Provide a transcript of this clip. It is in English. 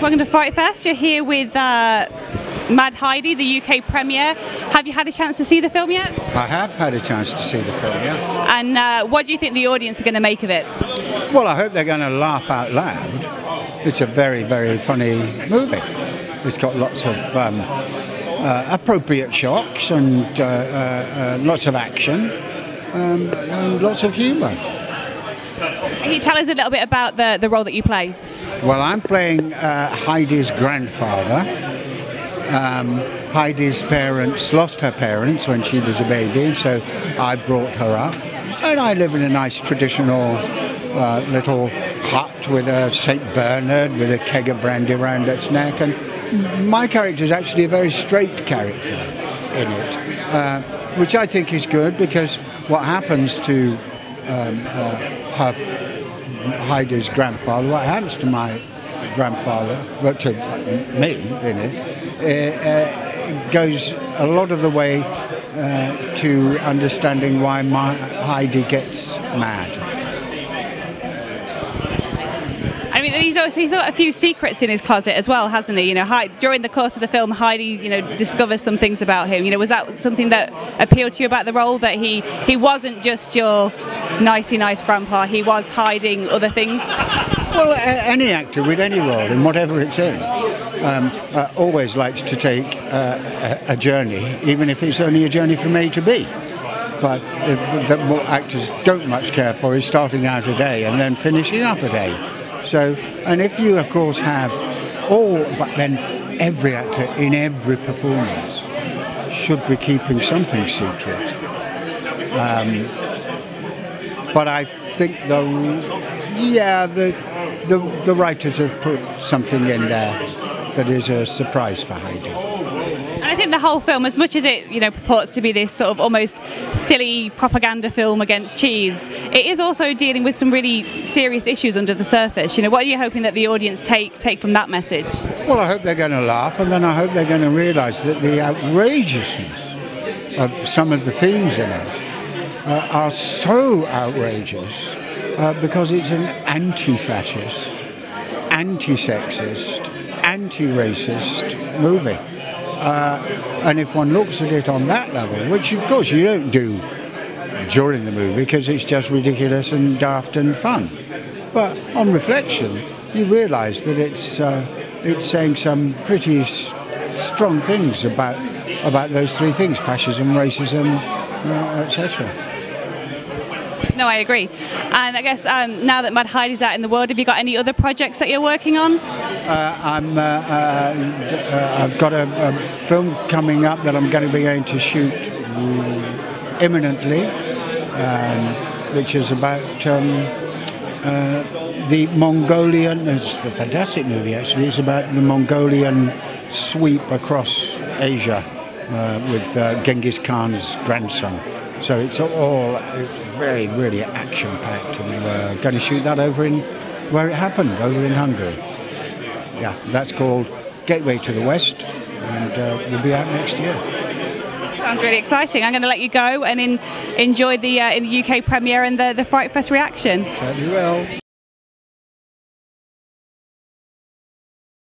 Welcome to Fright Fest. You're here with uh, Mad Heidi, the UK premiere. Have you had a chance to see the film yet? I have had a chance to see the film, yeah. And uh, what do you think the audience are going to make of it? Well, I hope they're going to laugh out loud. It's a very, very funny movie. It's got lots of um, uh, appropriate shocks and uh, uh, uh lots of action um, and lots of humour. Can you tell us a little bit about the, the role that you play? Well, I'm playing uh, Heidi's grandfather. Um, Heidi's parents lost her parents when she was a baby, so I brought her up. And I live in a nice traditional uh, little hut with a St. Bernard with a keg of brandy around its neck. And my character is actually a very straight character in it, uh, which I think is good because what happens to um, uh, her Heidi's grandfather, what happens to my grandfather, but to me, in it, uh, goes a lot of the way uh, to understanding why my Heidi gets mad. I mean, he's, also, he's got a few secrets in his closet as well, hasn't he? You know, Heidi, during the course of the film, Heidi, you know, discovers some things about him. You know, was that something that appealed to you about the role that he he wasn't just your nicey nice grandpa, he was hiding other things? Well, any actor with any role, in whatever it's in, um, uh, always likes to take uh, a, a, journey, even if it's only a journey from A to B. But if, that what actors don't much care for is starting out a day and then finishing up a day. So, and if you, of course, have all, but then every actor in every performance should be keeping something secret. Um, but I think the yeah the, the the writers have put something in there that is a surprise for Heidi. I think the whole film, as much as it you know purports to be this sort of almost silly propaganda film against cheese, it is also dealing with some really serious issues under the surface. You know, what are you hoping that the audience take take from that message? Well, I hope they're going to laugh, and then I hope they're going to realise that the outrageousness of some of the themes in it uh, are so outrageous uh, because it's an anti-fascist, anti-sexist, anti-racist movie. Uh, and if one looks at it on that level, which of course you don't do during the movie because it's just ridiculous and daft and fun, but on reflection, you realise that it's uh, it's saying some pretty strong things about about those three things: fascism, racism, uh, etc. No, I agree. And I guess um, now that Mad Heidi's out in the world, have you got any other projects that you're working on? Uh, I'm, uh, uh, I've got a, a, film coming up that I'm going to be going to shoot imminently, um, which is about um, uh, the Mongolian. It's a fantastic movie, actually. It's about the Mongolian sweep across Asia uh, with uh, Genghis Khan's grandson. So it's all it's very really action packed, and we're going to shoot that over in where it happened, over in Hungary. Yeah, that's called Gateway to the West, and uh, we'll be out next year. Sounds really exciting. I'm going to let you go and in, enjoy the uh, in the UK premiere and the the Fright Fest reaction. Certainly will.